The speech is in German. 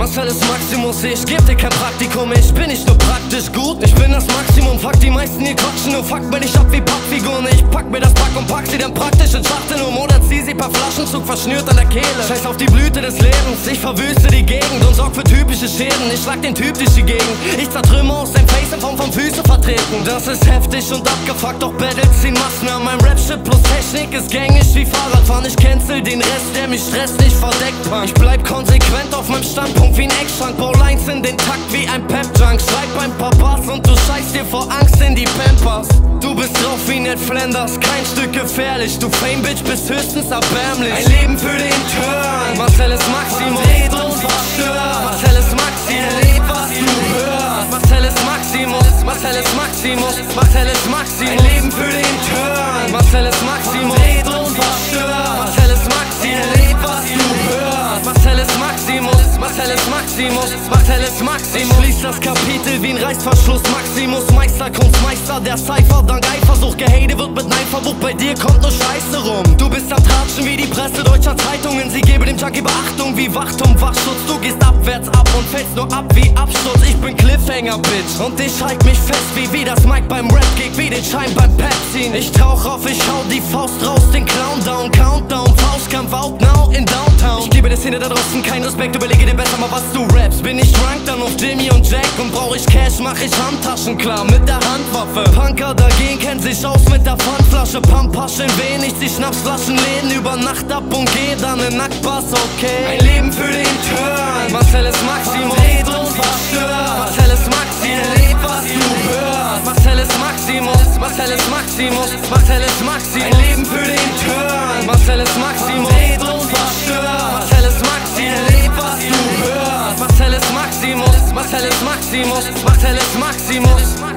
Marcellus Maximus, ich geb dir kein Praktikum, ich bin nicht nur praktisch gut, ich bin das Maximum, fuck die meisten hier quatschen nur fuck mir nicht ab wie Pappfiguren, ich pack mir das Pack und pack sie dann praktisch in Schachteln um. Oder zieh sie per Flaschenzug verschnürt an der Kehle. Scheiß auf die Blüte des Lebens, ich verwüste die Gegend und sorg für typische Schäden, ich schlag den Typ durch die Gegend, ich zertrümmer aus dem Face in das ist heftig und abgefuckt, doch Battles ziehen Massen an. Meinem Rap-Shit plus Technik ist gängig wie Fahrradfahren, ich cancel den Rest, der mich stresst, nicht verdeckt, Punk. Ich bleib konsequent auf meinem Standpunkt wie ein Eckschrank, bau Lines in den Takt wie ein Pep-Junk, schreib ein paar Bars und du scheißt dir vor Angst in die Pampers. Du bist drauf wie Ned Flanders, kein Stück gefährlich, du Fame-Bitch bist höchstens erbärmlich. Ein Leben für den Turn, Marcellus Maximus, red Marcellus Maximus, Marcellus Maximus. Ein Leben für den Turn, Marcellus Maximus, red und verstört. Marcellus Maximus, erleb was du hörst. Marcellus Maximus, Marcellus Maximus, Marcellus Maximus. Schließt das Kapitel wie ein Reißverschluss. Maximus, Meisterkunstmeister der Cypher, dank Eifersucht. Gehate wird mit Nein verbucht, bei dir kommt nur Scheiße rum. Du bist am Tratschen wie die Presse deutscher Zeitungen. Sie gebe dem Junkie Beachtung wie Wachturm, Wachschutz. Du gehst abwärts ab und fällst nur ab wie Absturz. Ich bin Cliffhanger, Bitch. Und ich halt mich fest wie wie das Mike beim Rap geht, wie den Schein beim Pepsi. Ich tauch auf, ich hau die Faust raus, den Clown down, Countdown, Faustkampf out now in Downtown. Ich gebe der Szene da draußen keinen Respekt, überlege dir besser mal, was du rappst. Bin ich drunk, dann auf Jimmy und Jack und brauch ich Cash, mach ich Handtaschen klar mit der Handwaffe. Punker dagegen kennt sich aus mit der Pfandflasche, Pampaschen wenig, die Schnapsflaschen läden über Nacht ab und geh dann in Nacktbass, okay. Maximus, Marcellus Maximus. Ein Leben für den Turn, Marcellus Maximus, red und verstört. Marcellus Maximus, erleb was du hörst. Marcellus Maximus, Marcellus Maximus, Marcellus Maximus.